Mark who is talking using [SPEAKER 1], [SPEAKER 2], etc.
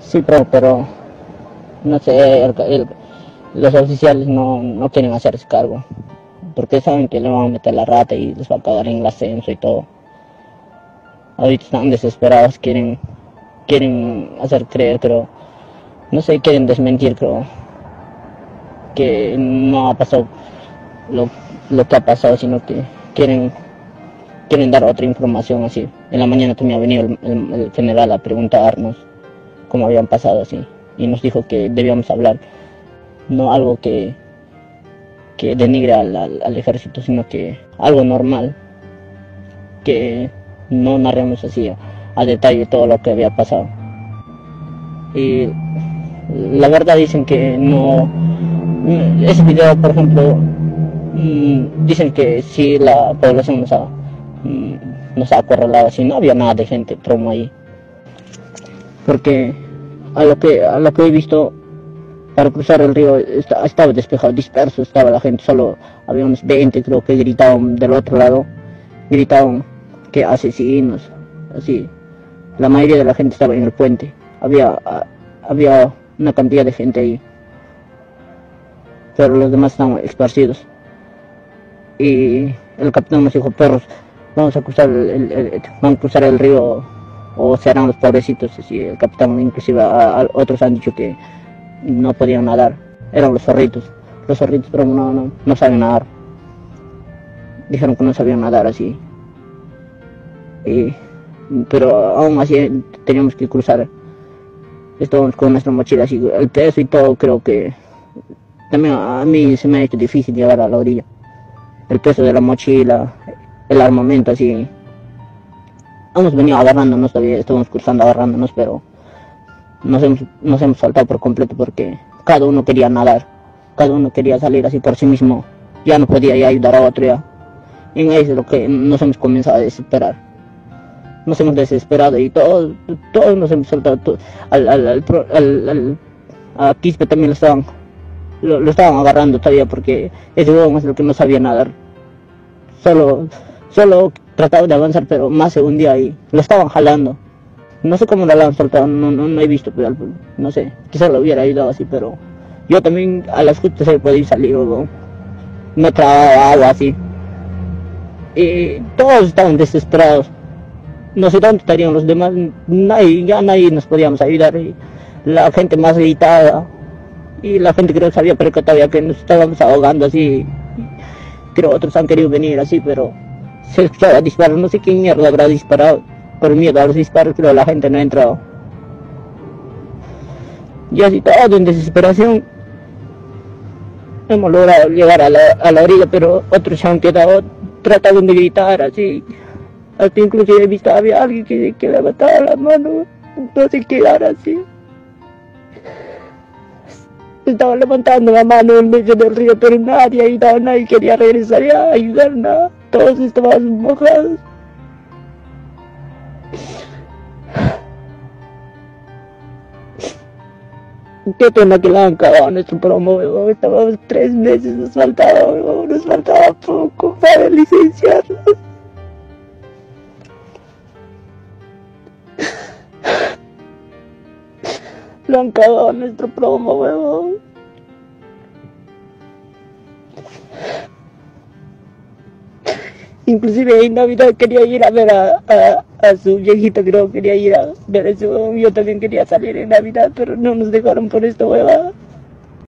[SPEAKER 1] Sí, pero, pero no sé, el- los oficiales no, no quieren hacerse cargo. Porque saben que le van a meter la rata y les va a cagar en el ascenso y todo. Ahorita están desesperados, quieren, quieren hacer creer, pero no sé, quieren desmentir, creo, que no ha pasado lo, lo que ha pasado, sino que quieren, quieren dar otra información así. En la mañana también ha venido el- el general a preguntarnos cómo habían pasado así y nos dijo que debíamos hablar, no algo que, que denigre al, al- ejército, sino que algo normal, que no narremos así a, detalle todo lo que había pasado. Y la verdad dicen que no, ese video por ejemplo, mm, dicen que si la población nos ha, mm, nos ha acorralado así, no había nada de gente promo ahí porque a lo que a lo que he visto para cruzar el río esta- estaba despejado, disperso estaba la gente, solo había unos 20 creo que gritaban del otro lado, gritaban que asesinos, así. La mayoría de la gente estaba en el puente, había había una cantidad de gente ahí, pero los demás estaban esparcidos. Y el capitán nos dijo, perros, vamos a cruzar el- el- vamos a cruzar el río o serán los pobrecitos. Así, el capitán inclusive otros han dicho que no podían nadar, eran los zorritos. Los zorritos pero no, no, no saben nadar. Dijeron que no sabían nadar así. Y, pero aún así teníamos que cruzar. Estábamos con nuestra mochila así, el peso y todo creo que también a mí se me ha hecho difícil llegar a la orilla. El peso de la mochila, el armamento así, hemos venido agarrándonos todavía, estamos cruzando agarrándonos, pero nos hemos, nos hemos saltado por completo porque cada uno quería nadar, cada uno quería salir así por sí mismo, ya no podía ayudar a otro ya. En eso es lo que nos hemos comenzado a desesperar. Nos hemos desesperado y todos, todos nos hemos saltado. to- al, al, al, a Quispe también lo estaban, lo, lo estaban agarrando todavía porque ese huevón es el que no sabía nadar. Solo, solo trataba de avanzar, pero más se hundía y lo estaban jalando. No sé cómo lo han soltado, no, no, no he visto, pero no sé, quizás lo hubiera ayudado así, pero yo también a las justas he podido salir, huevón. No tragaba agua así. Y todos estaban desesperados. No sé dónde estarían los demás, nadie, ya nadie nos podíamos ayudar. Y la gente más gritada, y la gente creo que sabía percatado ya que nos estábamos ahogando así. Creo otros han querido venir así, pero se escuchaba disparos, no sé quién mierda habrá disparado. Por miedo a los disparos, creo la gente no ha entrado. Y así todo en desesperación. Hemos logrado llegar a la, a la orilla, pero otros se han quedado, trataban de gritar así. Hasta inclusive he visto había alguien que, que levantaba la mano, no se quedara así. Estaba levantando la mano en medio del río, pero nadie ayudaba, nadie quería regresar a ayudar, nada. Todos estaban mojados. Qué pena que la han cagado nuestro promo, weón. Estábamos tres meses, nos faltaba, weón. Nos faltaba poco para licenciarnos. Lo han cagado nuestro promo, weón. Inclusive en Navidad quería ir a ver a, a, su viejita, creo, quería ir a ver a su... Yo también quería salir en Navidad, pero no nos dejaron por esta hueva.